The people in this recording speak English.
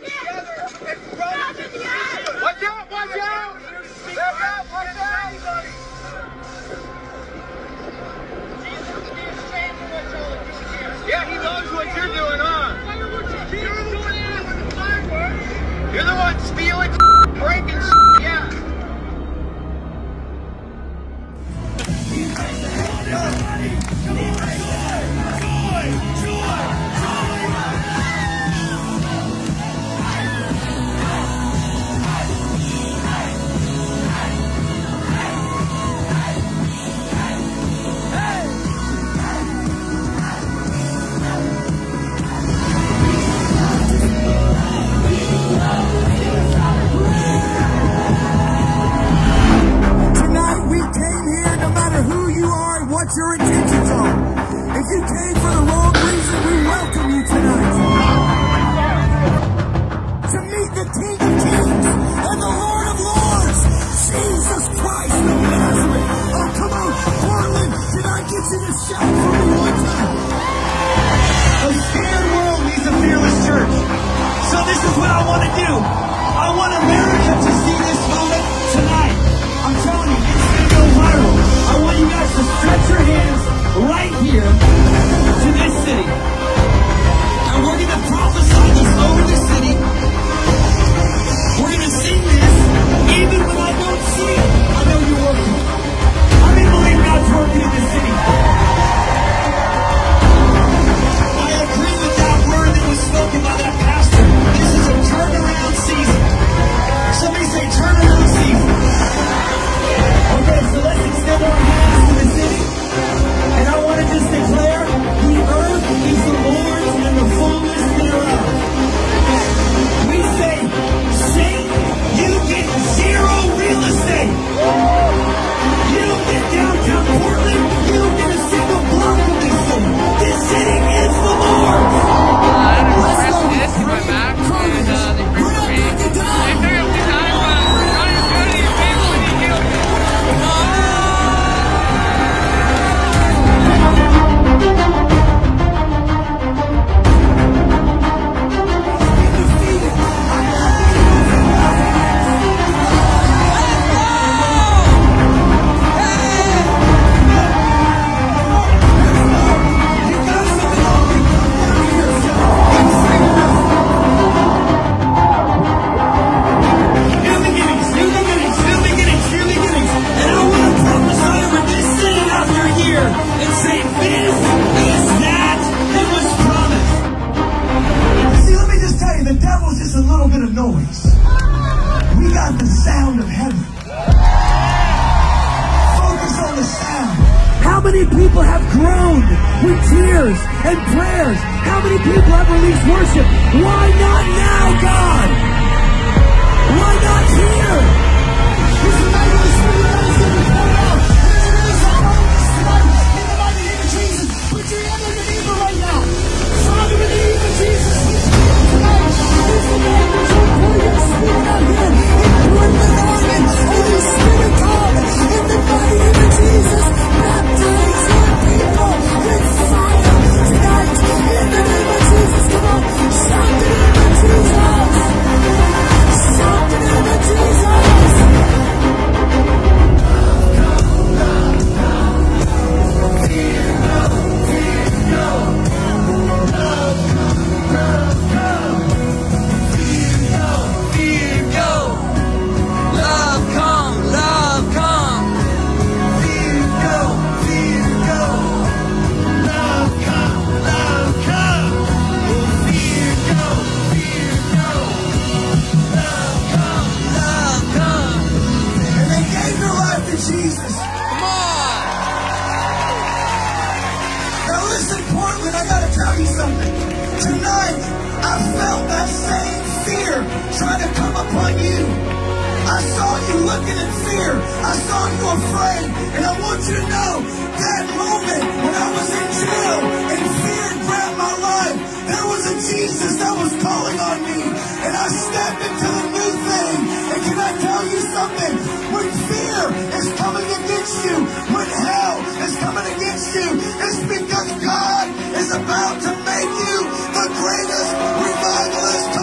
together. what I want to do. I want America to see this moment tonight. I'm telling you, it's going to go viral. I want you guys to stretch your hands right here to this city. people have groaned with tears and prayers? How many people have released worship? Why not now, God? Why not here? But I gotta tell you something. Tonight, I felt that same fear trying to come upon you. I saw you looking in fear. I saw you afraid. And I when fear is coming against you, when hell is coming against you, it's because God is about to make you the greatest revivalist